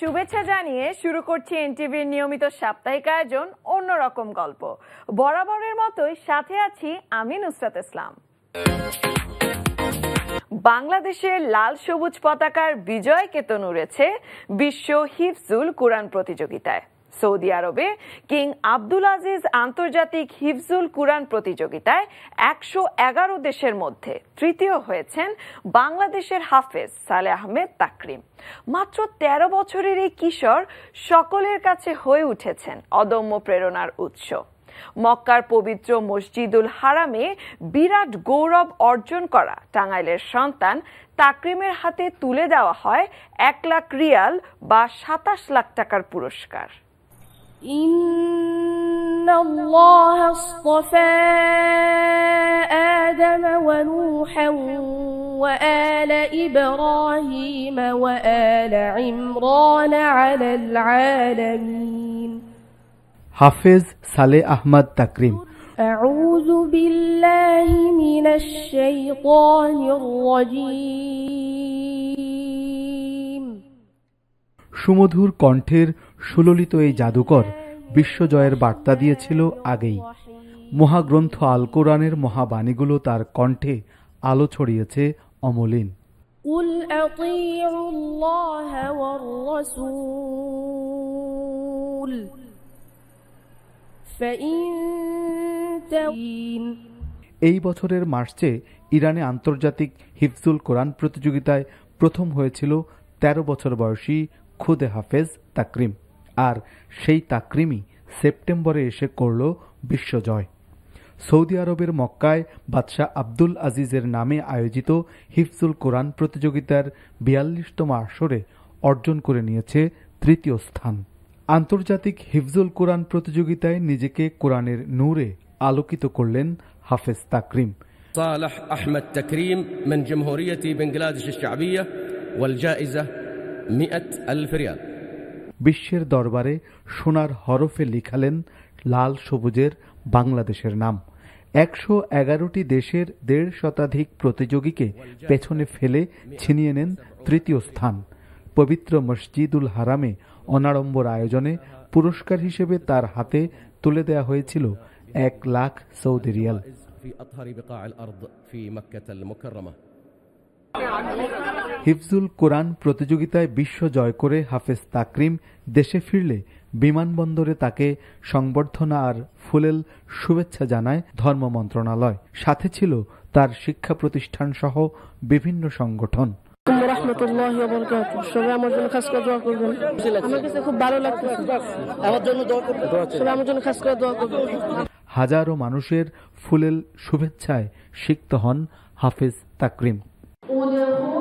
শুভেচ্ছা জানিয়ে শুরু করছি এনটিভির নিয়মিত সাপ্তাহিক আয়োজন অন্যরকম গল্প। বরাবরের মতোই সাথে আছি আমি নুসরাত ইসলাম। বাংলাদেশের লাল সবুজ পতাকার বিজয় কেতন উড়েছে বিশ্ব হিফজুল কোরআন প্রতিযোগিতায়। সৌদি আরবে, কিং আব্দুল আজিজ আন্তর্জাতিক হিফজুল কুরআন প্রতিযোগিতায় একশো এগারো দেশের মধ্যে তৃতীয় হয়েছেন বাংলাদেশের হাফেজ সালে আহমেদ তাকরিম। মাত্র ১৩ বছরের এই কিশোর সকলের কাছে হয়ে উঠেছেন অদম্য প্রেরণার উৎস। মক্কার পবিত্র মসজিদুল হারামে বিরাট গৌরব অর্জন করা টাঙ্গাইলের সন্তান তাকরিমের হাতে তুলে দেওয়া হয় এক লাখ রিয়াল বা সাতাশ লাখ টাকার পুরস্কার। إن الله اصطفى آدم ونوحا وآل إبراهيم وآل عمران على العالمين হাফেজ সালে আহমদ তাকরিম أعوذ بالله من الشيطان الرجيم সুমধুর কণ্ঠের সুললিত এই জাদুকর বিশ্বজয়ের বার্তা দিয়েছিল আগেই। মহাগ্রন্থ আল কোরআনের মহাবাণীগুলো তার কণ্ঠে আলো ছড়িয়েছে অমলিন। এই বছরের মার্চে ইরানে আন্তর্জাতিক হিফজুল কোরআন প্রতিযোগিতায় প্রথম হয়েছিল ১৩ বছর বয়সী খুদে হাফেজ তাকরিম। আর সেই তাকরিমই সেপ্টেম্বরে এসে করল বিশ্বজয় সৌদি আরবের মক্কায় বাদশাহ আব্দুল আজিজের নামে আয়োজিত হিফজুল কোরআন প্রতিযোগিতার বিয়াল্লিশতম আসরে অর্জন করে নিয়েছে তৃতীয় স্থান আন্তর্জাতিক হিফজুল কোরআন প্রতিযোগিতায় নিজেকে কোরআনের নূরে আলোকিত করলেন হাফেজ তাকরিম صالح أحمد تكريم من جمهورية بنغلاديش الشعبية والجائزة مئة ألف ريال বিশ্বের দরবারে সোনার হরফে লিখালেন লাল সবুজের বাংলাদেশের নাম। একশো এগারোটি দেশের দেড় শতাধিক প্রতিযোগীকে পেছনে ফেলে ছিনিয়ে নেন তৃতীয় স্থান। পবিত্র মসজিদুল হারামে অনাড়ম্বর আয়োজনে পুরস্কার হিসেবে তার হাতে তুলে দেয়া হয়েছিল এক লাখ সৌদি রিয়াল। হিফজুল কোরআন প্রতিযোগিতায় বিশ্ব জয় করে হাফেজ তাকরিম দেশে ফিরলে বিমানবন্দরে তাকে সংবর্ধনা আর ফুলেল শুভেচ্ছা জানায় ধর্ম মন্ত্রণালয়। সাথে ছিল তার শিক্ষা প্রতিষ্ঠান সহ বিভিন্ন সংগঠন। আসসালামু রহমতুল্লাহ বরকাত সবাই আমার জন্য খাস করে দোয়া করবেন। আমার কাছে খুব ভালো লাগতেছে। আমার জন্য দোয়া করবেন সবাই আমার জন্য খাস করে দোয়া করবেন। হাজারো মানুষের ফুলেল শুভেচ্ছায় সিক্ত হন হাফেজ তাকরিম। আন্তর্জাতিক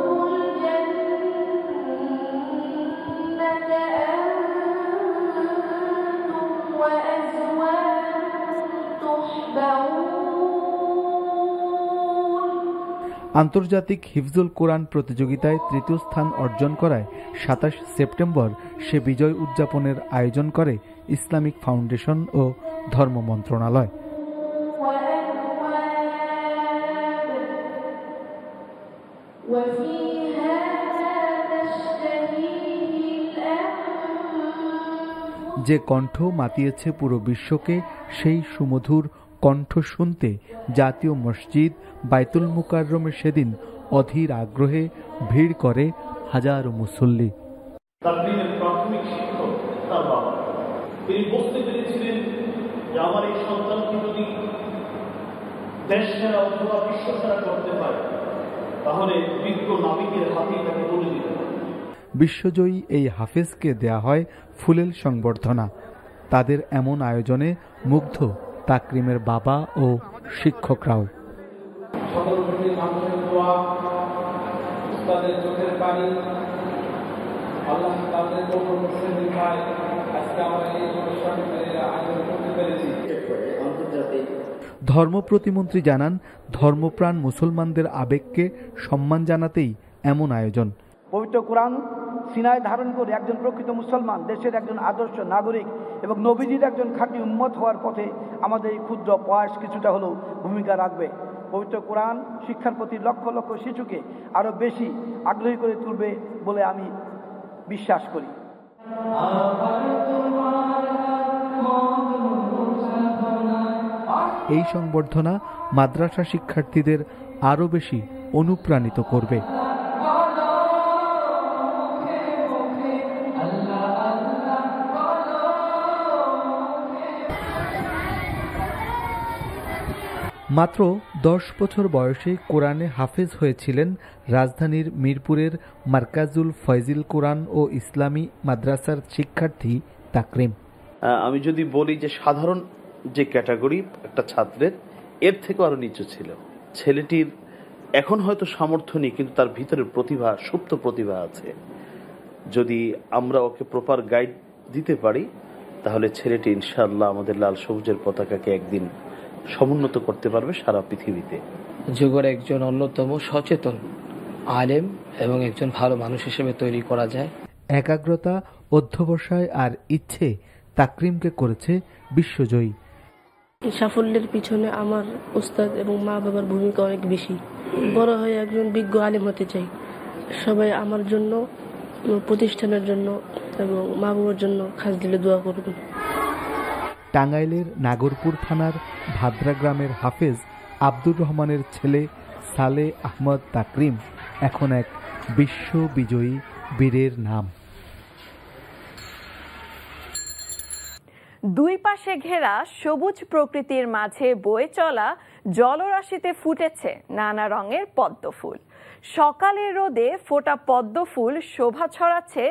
হিফজুল কোরআন প্রতিযোগিতায় তৃতীয় স্থান অর্জন করায় সাতাশ সেপ্টেম্বর সে বিজয় উদযাপনের আয়োজন করে ইসলামিক ফাউন্ডেশন ও ধর্ম মন্ত্রণালয়। যে কণ্ঠ মাতিয়েছে পুরো বিশ্বকে সেই সুমধুর কণ্ঠ শুনতে জাতীয় মসজিদ বাইতুল মুকাররমে সেদিন অধীর আগ্রহে ভিড় করে হাজারো মুসল্লি। প্রাথমিক শিক্ষক তার বাবা। তিনি বুঝতে পেরেছিলেন যে আমার এই সন্তানকে যদি দেশ সেরা অথবা বিশ্ব সেরা করতে তাহলে বিজ্ঞ নাবিকের হাতেই তাকে তুলে দিতে বিশ্বজয়ী এই হাফেজকে দেয়া হয় ফুলেল সংবর্ধনা। তাদের এমন আয়োজনে মুগ্ধ তাকরিমের বাবা ও শিক্ষকরাও। চোখের পানি আল্লাহ তাদের ধর্ম প্রতিমন্ত্রী জানান, ধর্মপ্রাণ মুসলমানদের আবেগকে সম্মান জানাতেই এমন আয়োজন। পবিত্র কোরআন সিনায় ধারণ করে একজন প্রকৃত মুসলমান, দেশের একজন আদর্শ নাগরিক এবং নবীজির একজন খাঁটি উন্মত হওয়ার পথে আমাদের এই ক্ষুদ্র প্রয়াস কিছুটা হলেও ভূমিকা রাখবে। পবিত্র কোরআন শিক্ষার প্রতি লক্ষ লক্ষ শিশুকে আরও বেশি আগ্রহী করে তুলবে বলে আমি বিশ্বাস করি। এই সংবর্ধনা মাদ্রাসা শিক্ষার্থীদের আরও বেশি অনুপ্রাণিত করবে। মাত্র দশ বছর বয়সে কোরআনে হাফেজ হয়েছিলেন রাজধানীর মিরপুরের মার্কাজুল ফয়জিল কোরআন ও ইসলামী মাদ্রাসার শিক্ষার্থী তাকরিম। আমি যদি বলি যে সাধারণ যে ক্যাটাগরি একটা ছাত্রের এর থেকেও আরও নিচু ছিল। ছেলেটির এখন হয়তো সামর্থ্য নেই কিন্তু তার ভিতরে প্রতিভা সুপ্ত প্রতিভা আছে। যদি আমরা ওকে প্রপার গাইড দিতে পারি তাহলে ছেলেটি ইনশাআল্লাহ আমাদের লাল সবুজের পতাকাকে একদিন সমুন্নত করতে পারবে সারা পৃথিবীতে। যুগের একজন অন্যতম সচেতন আলেম এবং একজন ভালো মানুষ হিসেবে তৈরি করা যায়। একাগ্রতা অধ্যবসায় আর ইচ্ছে তাকরিমকে করেছে বিশ্বজয়ী এই সাফল্যের পিছনে আমার উস্তাদ এবং মা বাবার ভূমিকা অনেক বেশি। বড় হয়ে একজন বিজ্ঞ আলিম হতে চাই। সবাই আমার জন্য, প্রতিষ্ঠানের জন্য এবং মা বাবার জন্য খাস দিলে দোয়া করবেন টাঙ্গাইলের নাগরপুর থানার ভাদ্রা গ্রামের হাফেজ আব্দুর রহমানের ছেলে সালে আহমদ তাকরিম এখন এক বিশ্ব বিজয়ী বীরের নাম। দুই পাশে ঘেরা সবুজ প্রকৃতির মাঝে বয়ে চলা জলরাশিতে ফুটেছে নানা রঙের পদ্ম ফুল। সকালের রোদে ফোটা পদ্ম ফুল শোভা ছড়াচ্ছে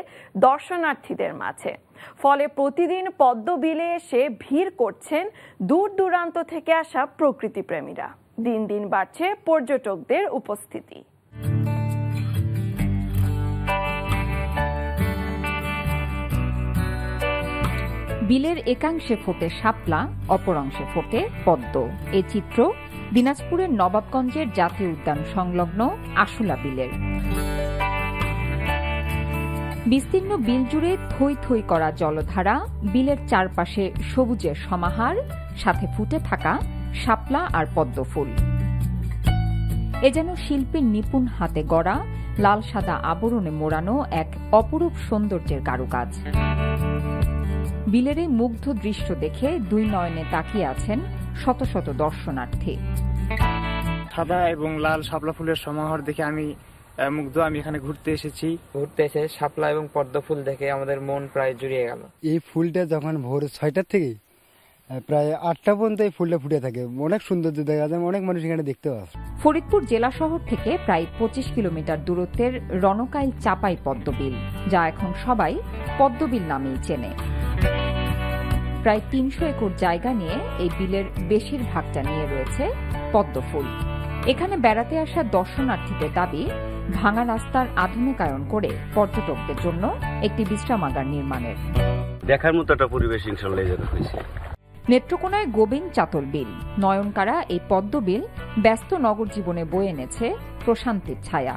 দর্শনার্থীদের মাঝে। ফলে প্রতিদিন পদ্ম বিলে এসে ভিড় করছেন দূর দূরান্ত থেকে আসা প্রকৃতিপ্রেমীরা। দিন দিন বাড়ছে পর্যটকদের উপস্থিতি। বিলের একাংশে ফোটে শাপলা, অপর অংশে ফোটে পদ্ম। এ চিত্র দিনাজপুরের নবাবগঞ্জের জাতীয় উদ্যান সংলগ্ন আশুলা বিলের। বিস্তীর্ণ বিল জুড়ে থই থই করা জলধারা, বিলের চারপাশে সবুজের সমাহার, সাথে ফুটে থাকা শাপলা আর পদ্ম ফুল। এ যেন শিল্পীর নিপুণ হাতে গড়া, লাল সাদা আবরণে মোড়ানো এক অপরূপ সৌন্দর্যের কারুকাজ। বিলের এই মুগ্ধ দৃশ্য দেখে দুই নয়নে তাকিয়ে আছেন শত শত দর্শনার্থী। সাদা এবং লাল শাপলা ফুলের সমাহার দেখে আমি মুগ্ধ। আমি এখানে ঘুরতে এসেছি। ঘুরতে এসে শাপলা এবং পদ্ম ফুল দেখে আমাদের মন প্রায় জুড়িয়ে গেল। এই ফুলটা যখন ভোর ছয়টার থেকে প্রায় আটটা পর্যন্ত এই ফুলটা ফুটে থাকে। অনেক সুন্দর দেখা যায় অনেক মানুষ এখানে দেখতে পাচ্ছে। ফরিদপুর জেলা শহর থেকে প্রায় পঁচিশ কিলোমিটার দূরত্বের রণকাইল চাপাই পদ্মবিল যা এখন সবাই পদ্মবিল নামেই চেনে। প্রায় তিনশো একর জায়গা নিয়ে এই বিলের বেশিরভাগটা নিয়ে রয়েছে পদ্ম ফুল এখানে বেড়াতে আসা দর্শনার্থীদের দাবি ভাঙা রাস্তার আধুনিকায়ন করে পর্যটকদের জন্য একটি বিশ্রামাগার নির্মাণের। দেখার মতো একটা পরিবেশ ইনশাল্লাহ হয়েছে। নেত্রকোনায় গোবিন্দ চাতল বিল নয়নকারা এই পদ্ম বিল ব্যস্ত নগর জীবনে বয়ে এনেছে প্রশান্তির ছায়া।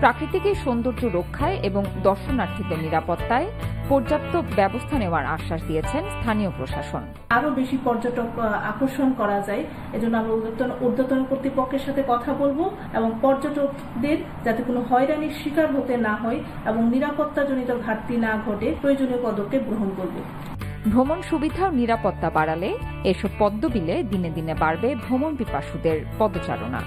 প্রাকৃতিক সৌন্দর্য রক্ষায় এবং দর্শনার্থীদের নিরাপত্তায় পর্যাপ্ত ব্যবস্থা নেওয়ার আশ্বাস দিয়েছেন স্থানীয় প্রশাসন। আরও বেশি পর্যটক আকর্ষণ করা যায়। এজন্য আমরা ঊর্ধ্বতন কর্তৃপক্ষের সাথে কথা বলব এবং পর্যটকদের যাতে কোনো হয়রানির শিকার হতে না হয় এবং নিরাপত্তাজনিত ঘাটতি না ঘটে প্রয়োজনীয় পদক্ষেপ গ্রহণ করবে। ভ্রমণ সুবিধা ও নিরাপত্তা বাড়ালে এসব পদ্মবিলে দিনে দিনে বাড়বে ভ্রমণ পিপাসুদের পদচারণা।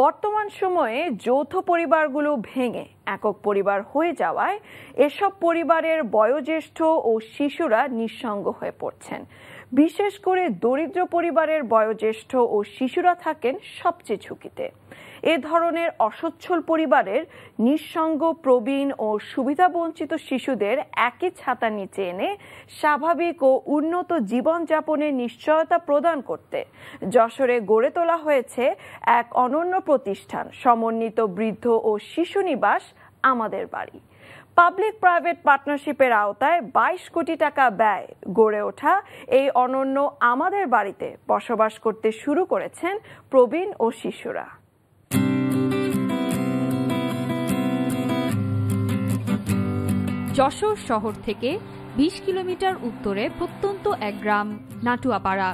বর্তমান সময়ে যৌথ পরিবারগুলো ভেঙে একক পরিবার হয়ে যাওয়ায় এসব পরিবারের বয়োজ্যেষ্ঠ ও শিশুরা নিঃসঙ্গ হয়ে পড়ছেন। বিশেষ করে দরিদ্র পরিবারের বয়োজ্যেষ্ঠ ও শিশুরা থাকেন সবচেয়ে ঝুঁকিতে। এ ধরনের অসচ্ছল পরিবারের নিঃসঙ্গ, প্রবীণ ও সুবিধাবঞ্চিত শিশুদের একই ছাতা নিচে এনে স্বাভাবিক ও উন্নত জীবনযাপনের নিশ্চয়তা প্রদান করতে যশোরে গড়ে তোলা হয়েছে এক অনন্য প্রতিষ্ঠান। সমন্বিত বৃদ্ধ ও শিশু নিবাস আমাদের বাড়ি। পাবলিক প্রাইভেট পার্টনারশিপের আওতায় বাইশ কোটি টাকা ব্যয় গড়ে ওঠা এই অনন্য আমাদের বাড়িতে বসবাস করতে শুরু করেছেন প্রবীণ ও শিশুরা। যশোর শহর থেকে ২০ কিলোমিটার উত্তরে প্রত্যন্ত এক গ্রাম, নাটুয়াপাড়া।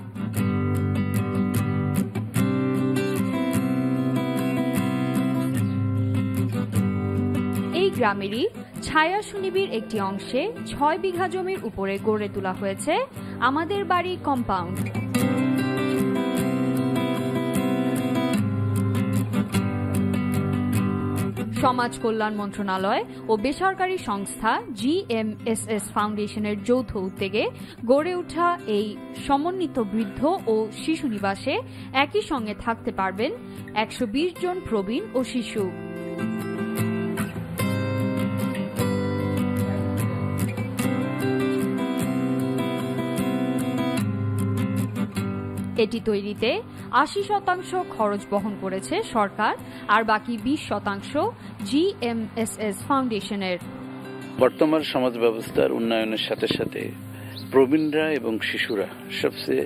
গ্রামেরই ছায়া সুনিবির একটি অংশে ছয় বিঘা জমির উপরে গড়ে তোলা হয়েছে আমাদের বাড়ি কম্পাউন্ড। সমাজ কল্যাণ মন্ত্রণালয় ও বেসরকারি সংস্থা জিএমএসএস ফাউন্ডেশনের যৌথ উদ্যোগে গড়ে ওঠা এই সমন্বিত বৃদ্ধ ও শিশু নিবাসে একই সঙ্গে থাকতে পারবেন একশো বিশ জন প্রবীণ ও শিশু। এটি তৈরিতে আশি শতাংশ খরচ বহন করেছে সরকার, আর বাকি বিশ শতাংশ জিএমএসএস ফাউন্ডেশনের। বর্তমান সমাজ ব্যবস্থার উন্নয়নের সাথে সাথে প্রবীণরা এবং শিশুরা সবচেয়ে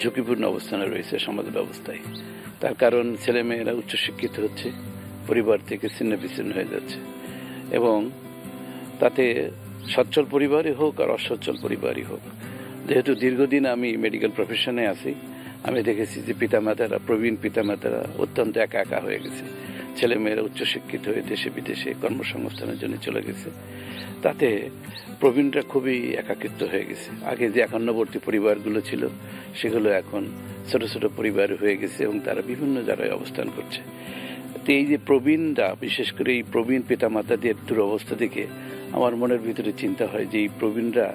ঝুঁকিপূর্ণ অবস্থানে রয়েছে সমাজ ব্যবস্থায়। তার কারণ ছেলেমেয়েরা উচ্চশিক্ষিত হচ্ছে, পরিবার থেকে ছিন্ন বিচ্ছিন্ন হয়ে যাচ্ছে এবং তাতে সচ্ছল পরিবারই হোক আর অসচ্ছল পরিবারই হোক। যেহেতু দীর্ঘদিন আমি মেডিকেল প্রফেশনে আছি, আমি দেখেছি যে পিতামাতারা, প্রবীণ পিতামাতারা অত্যন্ত একা একা হয়ে গেছে। ছেলেমেয়েরা উচ্চশিক্ষিত হয়ে দেশে বিদেশে কর্মসংস্থানের জন্য চলে গেছে। তাতে প্রবীণরা খুবই একাকিত্ব হয়ে গেছে। আগে যে একান্নবর্তী পরিবারগুলো ছিল, সেগুলো এখন ছোট ছোট পরিবার হয়ে গেছে এবং তারা বিভিন্ন জায়গায় অবস্থান করছে। তো এই যে প্রবীণরা, বিশেষ করে এই প্রবীণ পিতামাতাদের দুরবস্থা দেখে আমার মনের ভিতরে চিন্তা হয় যে এই প্রবীণরা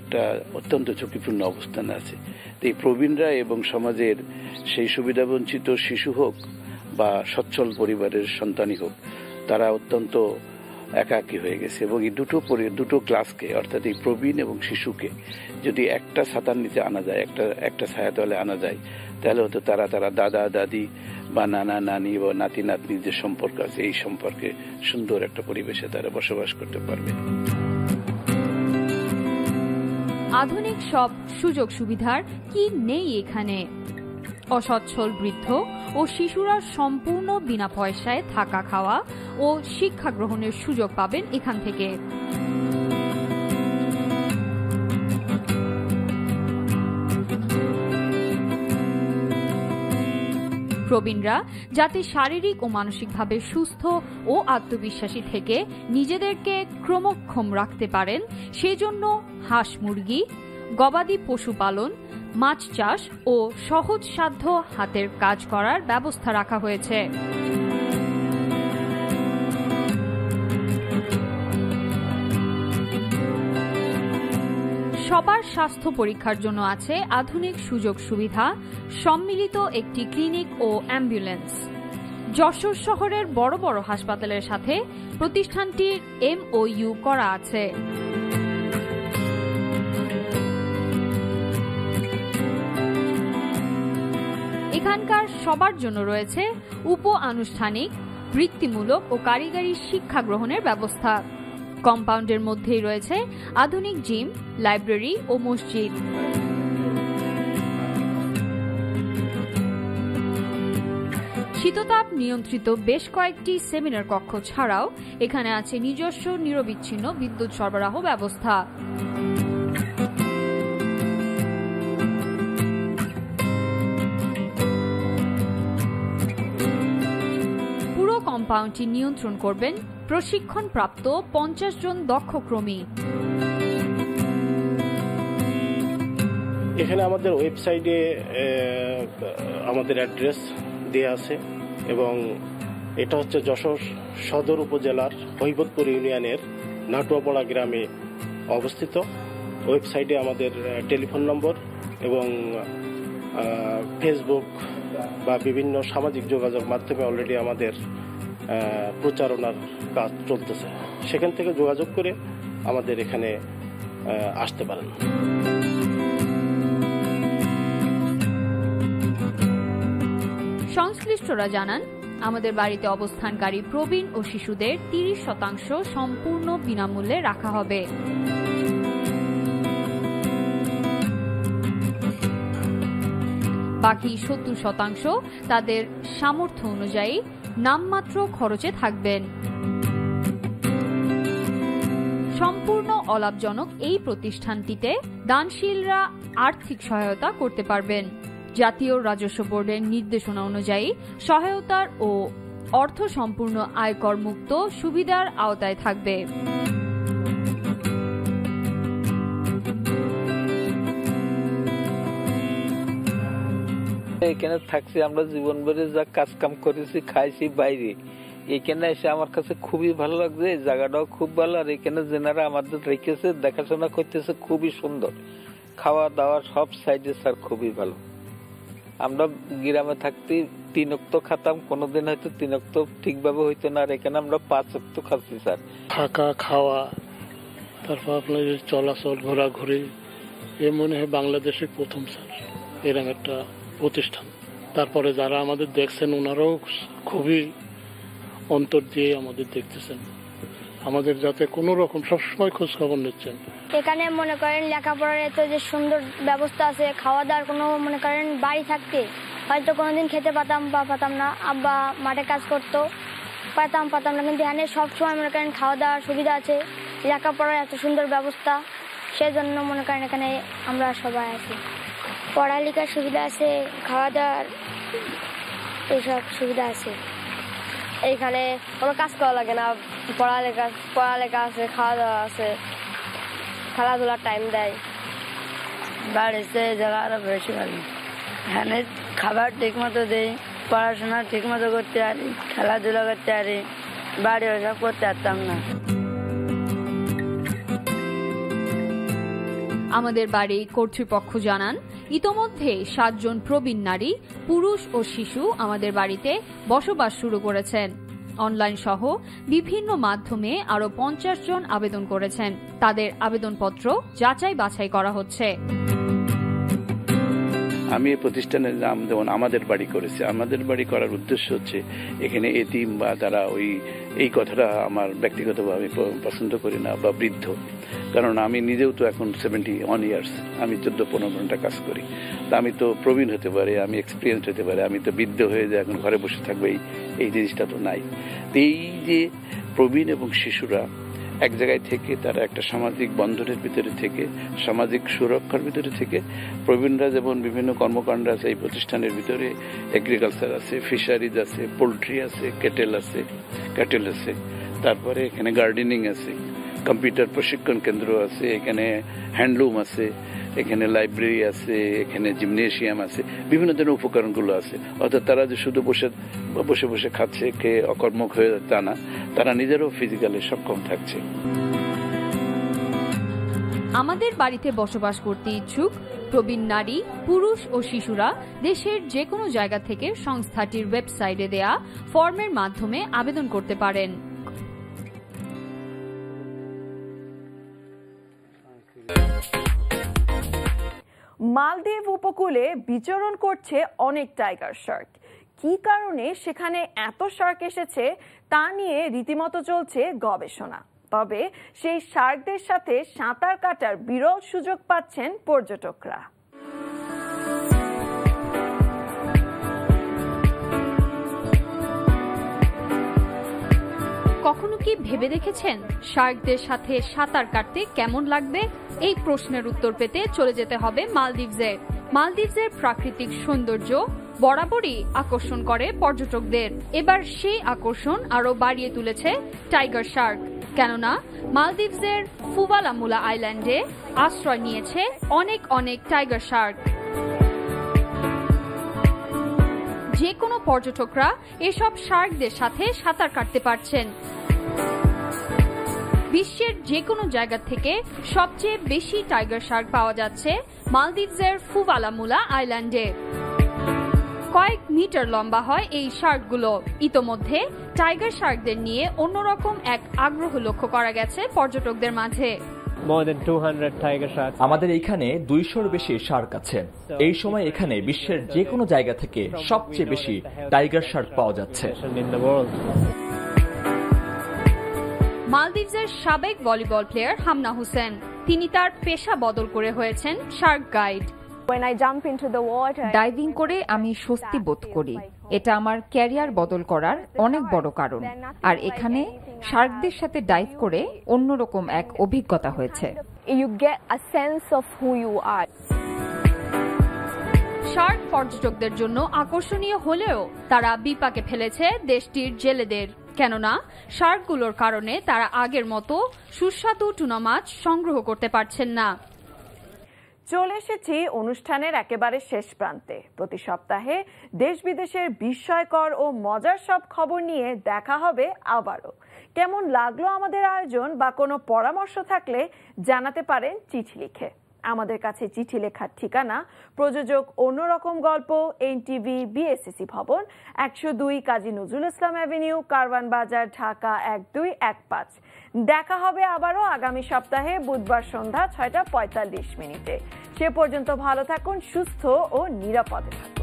একটা অত্যন্ত ঝুঁকিপূর্ণ অবস্থানে আছে। এই প্রবীণরা এবং সমাজের সেই সুবিধাবঞ্চিত শিশু হোক বা সচ্ছল পরিবারের সন্তানই হোক, তারা অত্যন্ত একাকী হয়ে গেছে এবং এই দুটো দুটো ক্লাসকে অর্থাৎ এই প্রবীণ এবং শিশুকে যদি একটা ছাতার নিচে আনা যায়, একটা একটা ছায়াতলে আনা যায়, তাহলে হয়তো তারা তারা দাদা, দাদি বা নানা, নানি বা নাতি, নাতনির যে সম্পর্ক আছে, এই সম্পর্কে সুন্দর একটা পরিবেশে তারা বসবাস করতে পারবে। আধুনিক সব সুযোগ সুবিধার কি নেই এখানে? অসচ্ছল বৃদ্ধ ও শিশুরা সম্পূর্ণ বিনা পয়সায় থাকা খাওয়া ও শিক্ষা গ্রহণের সুযোগ পাবেন এখান থেকে। প্রবীণরা যাতে শারীরিক ও মানসিকভাবে সুস্থ ও আত্মবিশ্বাসী থেকে নিজেদেরকে ক্রমক্ষম রাখতে পারেন, সেজন্য হাঁস মুরগি, গবাদি পশুপালন মাছ চাষ ও সহজ সাধ্য হাতের কাজ করার ব্যবস্থা রাখা হয়েছে। সবার স্বাস্থ্য পরীক্ষার জন্য আছে আধুনিক সুযোগ সুবিধা, সম্মিলিত একটি ক্লিনিক ও অ্যাম্বুলেন্স। যশোর শহরের বড় বড় হাসপাতালের সাথে প্রতিষ্ঠানটির এমওইউ করা আছে। এখানকার সবার জন্য রয়েছে উপ আনুষ্ঠানিক বৃত্তিমূলক ও কারিগরি শিক্ষা গ্রহণের ব্যবস্থা। কম্পাউন্ডের মধ্যেই রয়েছে আধুনিক জিম, লাইব্রেরি ও মসজিদ। শীততাপ নিয়ন্ত্রিত বেশ কয়েকটি সেমিনার কক্ষ ছাড়াও এখানে আছে নিজস্ব নিরবিচ্ছিন্ন বিদ্যুৎ সরবরাহ ব্যবস্থা। পুরো কম্পাউন্ডটি নিয়ন্ত্রণ করবেন প্রশিক্ষণপ্রাপ্ত পঞ্চাশ জন দক্ষ ক্রমী। এখানে আমাদের ওয়েবসাইটে আমাদের অ্যাড্রেস দেওয়া আছে এবং এটা হচ্ছে যশোর সদর উপজেলার হৈবতপুর ইউনিয়নের নাটুয়াপাড়া গ্রামে অবস্থিত। ওয়েবসাইটে আমাদের টেলিফোন নম্বর এবং ফেসবুক বা বিভিন্ন সামাজিক যোগাযোগ মাধ্যমে অলরেডি আমাদের প্রচারণার কাজ চলতেছে। সেখান থেকে যোগাযোগ করে আমাদের এখানে আসতে পারেন। সংশ্লিষ্টরা জানান, আমাদের বাড়িতে অবস্থানকারী প্রবীণ ও শিশুদের তিরিশ শতাংশ সম্পূর্ণ বিনামূল্যে রাখা হবে। বাকি সত্তর শতাংশ তাদের সামর্থ্য অনুযায়ী নামমাত্র খরচে থাকবেন। সম্পূর্ণ অলাভজনক এই প্রতিষ্ঠানটিতে দানশীলরা আর্থিক সহায়তা করতে পারবেন। জাতীয় রাজস্ব বোর্ডের নির্দেশনা অনুযায়ী সহায়তার ও অর্থ সম্পূর্ণ আয়কর মুক্ত সুবিধার আওতায় থাকবে। এখানে থাকছি, আমরা জীবন ভরে যা কাজ কাম করেছি, খাইছি, বাইরে। এখানে এসে আমার কাছে খুবই ভালো লাগছে, এই জায়গাটাও খুব ভালো, আর এখানে যেনারা আমাদের রেখেছে, দেখাশোনা করতেছে, খুবই সুন্দর। খাওয়া দাওয়া সব সাইডে স্যার খুবই ভালো। আমরা গ্রামে থাকতে তিন অক্ত খাতাম, কোনোদিন হয়তো তিন অক্ত ঠিকভাবে হইতো না, আর এখানে আমরা পাঁচ অক্ত খাচ্ছি, স্যার। থাকা, খাওয়া, তারপর আপনার চলাচল, ঘোরাঘুরি, এ মনে হয় বাংলাদেশের প্রথম, স্যার। এরকম একটা প্রতিষ্ঠান। তারপরে যারা আমাদের দেখছেন, ওনারাও খুবই অন্তর দিয়ে আমাদের দেখতেছেন। আমাদের যাতে কোনো রকম সবসময় খোঁজ খবর নিচ্ছেন। এখানে মনে করেন লেখাপড়ার এত যে সুন্দর ব্যবস্থা আছে খাওয়া দাওয়ার কোনো মনে করেন বাড়ি থাকতে হয়তো কোনোদিন খেতে পাতাম বা পাতাম না, আব্বা মাঠে কাজ করতো পাতাম পাতাম না। কিন্তু এখানে সবসময় মনে করেন খাওয়া দাওয়ার সুবিধা আছে, লেখাপড়ার এত সুন্দর ব্যবস্থা, সেজন্য মনে করেন এখানে আমরা সবাই আছি। পড়ালেখার সুবিধা আছে খাওয়া দাওয়ার এইসব সুবিধা আছে। এইখানে কোনো কাজ করা লাগে না পড়ালেখা পড়ালেখা আছে খাওয়া দাওয়া আছে খেলাধুলার টাইম দেয়। বাড়িতে জায়গা আরও বেশি ভালো। এখানে খাবার ঠিক মতো দেই পড়াশোনা ঠিক মতো করতে পারি খেলাধুলা করতে পারি বাড়ি ওসব করতে পারতাম না। আমাদের বাড়ি কর্তৃপক্ষ জানান ইতোমধ্যে সাতজন প্রবীণ নারী, পুরুষ ও শিশু আমাদের বাড়িতে বসবাস শুরু করেছেন। অনলাইন সহ বিভিন্ন মাধ্যমে আরও পঞ্চাশ জন আবেদন করেছেন। তাদের আবেদনপত্র যাচাই বাছাই করা হচ্ছে। আমি এই প্রতিষ্ঠানের নাম যেমন আমাদের বাড়ি করেছি, আমাদের বাড়ি করার উদ্দেশ্য হচ্ছে এখানে এতিম বা তারা ওই, এই কথাটা আমার ব্যক্তিগতভাবে পছন্দ করি না বা বৃদ্ধ। কারণ আমি নিজেও তো এখন সেভেন্টি ওয়ান ইয়ার্স আমি চোদ্দ পনেরো ঘণ্টা কাজ করি। তা আমি তো প্রবীণ হতে পারে, আমি এক্সপিরিয়েন্স হতে পারে, আমি তো বৃদ্ধ হয়ে যে এখন ঘরে বসে থাকব, এই এই জিনিসটা তো নাই। এই যে প্রবীণ এবং শিশুরা এক জায়গায় থেকে, তারা একটা সামাজিক বন্ধনের ভিতরে থেকে, সামাজিক সুরক্ষার ভিতরে থেকে, প্রবীণরা যেমন বিভিন্ন কর্মকাণ্ড আছে, এই প্রতিষ্ঠানের ভিতরে এগ্রিকালচার আছে ফিশারিজ আছে পোলট্রি আছে কেটেল আছে ক্যাটেল আছে, তারপরে এখানে গার্ডেনিং আছে। কম্পিউটার প্রশিক্ষণ কেন্দ্র আছে, এখানে হ্যান্ডলুম আছে, এখানে লাইব্রেরি আছে, এখানে জিমনেশিয়াম আছে, বিভিন্ন ধরনের উপকরণগুলো আছে। অর্থাৎ তারা যে শুধু বসে বসে বসে খাচ্ছে, খেয়ে অকর্মক হয়ে তা না, তারা নিজেরও ফিজিক্যালি সক্ষম থাকছে। আমাদের বাড়িতে বসবাস করতে ইচ্ছুক প্রবীণ নারী, পুরুষ ও শিশুরা দেশের যে কোনো জায়গা থেকে সংস্থাটির ওয়েবসাইটে দেয়া ফর্মের মাধ্যমে আবেদন করতে পারেন। মালদ্বীপ উপকূলে বিচরণ করছে অনেক টাইগার শার্ক। কি কারণে সেখানে এত শার্ক এসেছে তা নিয়ে রীতিমতো চলছে গবেষণা। তবে সেই শার্কদের সাথে সাঁতার কাটার বিরল সুযোগ পাচ্ছেন পর্যটকরা। কখনো কি ভেবে দেখেছেন? শার্কদের সাথে সাঁতার কাটতে কেমন লাগবে? এই প্রশ্নের উত্তর পেতে চলে যেতে হবে মালদ্বীপসে। মালদ্বীপসের প্রাকৃতিক সৌন্দর্য বরাবরই আকর্ষণ করে পর্যটকদের। এবার সেই আকর্ষণ আরও বাড়িয়ে তুলেছে টাইগার শার্ক। কেননা, মালদ্বীপসের ফুবালামুলা আইল্যান্ডে আশ্রয় নিয়েছে অনেক অনেক টাইগার শার্ক। যে কোনো পর্যটকরা এসব শার্কদের সাথে সাঁতার কাটতে পারছেন। বিশ্বের যে কোনো জায়গা থেকে সবচেয়ে বেশি টাইগার শার্ক পাওয়া যাচ্ছে মালদ্বীপসের ফুবালামুলা আইল্যান্ডে। কয়েক মিটার লম্বা হয় এই শার্কগুলো। ইতোমধ্যে টাইগার শার্কদের নিয়ে অন্যরকম এক আগ্রহ লক্ষ্য করা গেছে পর্যটকদের মাঝে। More than 200 tiger sharks. আমাদের এখানে দুইশোর বেশি শার্ক আছে। এই সময় এখানে বিশ্বের যে কোনো জায়গা থেকে সবচেয়ে বেশি টাইগার শার্ক পাওয়া যাচ্ছে. মালদ্বীপসের সাবেক ভলিবল প্লেয়ার হামনা হোসেন। তিনি তার পেশা বদল করে হয়েছেন শার্ক গাইড ডাইভিং করে আমি স্বস্তি বোধ করি। এটা আমার ক্যারিয়ার বদল করার অনেক বড় কারণ। আর এখানে শার্কদের সাথে ডাইভ করে অন্যরকম এক অভিজ্ঞতা হয়েছে। Sense of who you are. Shark পর্যটকদের জন্য আকর্ষণীয় হলেও তারা বিপাকে ফেলেছে দেশটির জেলেদের। কেননা শার্কগুলোর কারণে তারা আগের মতো সুস্বাদু টুনা মাছ সংগ্রহ করতে পারছেন না। চলে এসেছি অনুষ্ঠানের একেবারে শেষ প্রান্তে। প্রতি সপ্তাহে দেশ বিদেশের বিস্ময়কর ও মজার সব খবর নিয়ে দেখা হবে আবারও। কেমন লাগল আমাদের আয়োজন বা কোনো পরামর্শ থাকলে জানাতে পারেন চিঠি লিখে। আমাদের কাছে চিঠি লেখার ঠিকানা প্রযোজক অন্যরকম গল্প, এনটিভি, বিএসসিসি ভবন, একশো দুই কাজী নজরুল ইসলাম অ্যাভিনিউ, কারওয়ান বাজার, ঢাকা এক দুই এক পাঁচ। দেখা হবে আবারও আগামী সপ্তাহে বুধবার সন্ধ্যা ছয়টা পঁয়তাল্লিশ মিনিটে। সে পর্যন্ত ভালো থাকুন, সুস্থ ও নিরাপদে থাকুন।